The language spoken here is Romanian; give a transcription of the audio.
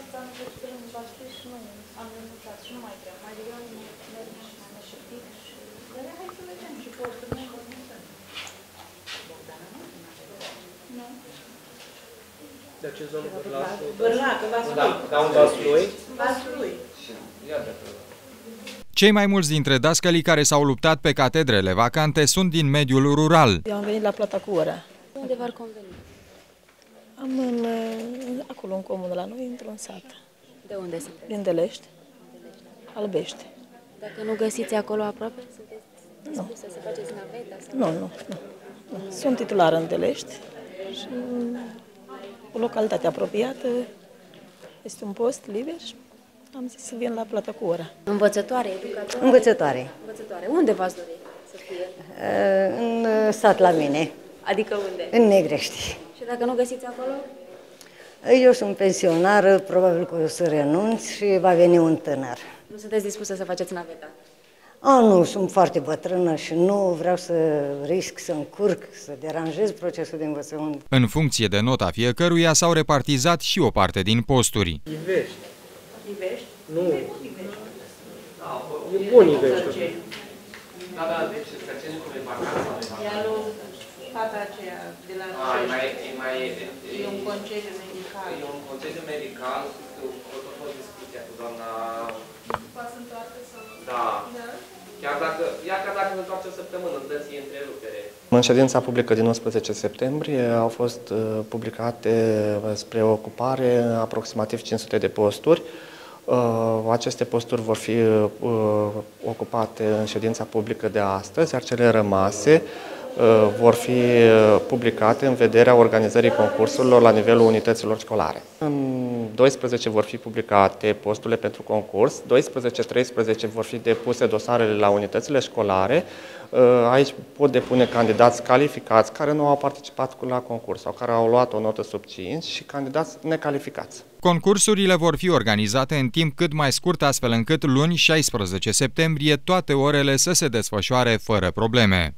astăzi am trecut în Vaslui și nu am renunțat și nu mai trebuie. Mai degrabă merg și mai meșertic și... Dar hai să vedem și postul meu următor. Nu? De ce zonă Bărlatul? Bărlatul, Vaslui. Da, da, un Vaslui. Vaslui. Iată. Cei mai mulți dintre dascălii care s-au luptat pe catedrele vacante sunt din mediul rural. Eu am venit la plata cu ora. Unde v-ar conveni? Am în, uh, acolo în comună la noi, într-un sat, De unde sunteți? din Delești, Albește. Dacă nu găsiți acolo aproape, sunteți dispusă să faceți naveta? Sau... Nu, nu, nu. nu. Sunt titulară în Delești și o localitate apropiată, este un post liber și am zis să vin la plata cu ora. Învățătoare, educatoare? Învățătoare. Învățătoare. Unde v-ați dori să fie? Uh, În uh, sat la mine, Adică unde? în Negrești. Și dacă nu găsiți acolo? Eu sunt pensionară, probabil că o să renunț și va veni un tânăr. Nu sunteți dispusă să faceți naveta? A, nu, sunt foarte bătrână și nu vreau să risc să încurc, să deranjez procesul de învățământ. În funcție de nota fiecăruia s-au repartizat și o parte din posturi. Ivești. Ivești? Nu. Ivești. E bun Ivești. Da, da, deci să ce cum e vacanța, nu e Ea lui fata aceea de la A, e mai, e mai, E un concediu medical. E un concediu medical, cu tot a fost discuția cu doamna... Poate să întoarcă sau... Da. Chiar dacă, ea chiar dacă se întoarce o săptămână, îmi dă ție întrerupere. În ședința publică din 11 septembrie au fost uh, publicate uh, spre ocupare aproximativ 500 de posturi. Uh, Aceste posturi vor fi uh, ocupate în ședința publică de astăzi, iar cele rămase uh, vor fi uh, publicate în vederea organizării concursurilor la nivelul unităților școlare. În 12 vor fi publicate posturile pentru concurs, 12-13 vor fi depuse dosarele la unitățile școlare. Uh, Aici pot depune candidați calificați care nu au participat la concurs sau care au luat o notă sub 5 și candidați necalificați. Concursurile vor fi organizate în timp cât mai scurt, astfel încât luni 16 septembrie toate orele să se desfășoare fără probleme.